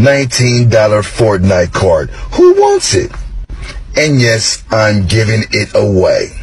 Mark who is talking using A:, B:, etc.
A: $19 Fortnite card. Who wants it? And yes, I'm giving it away.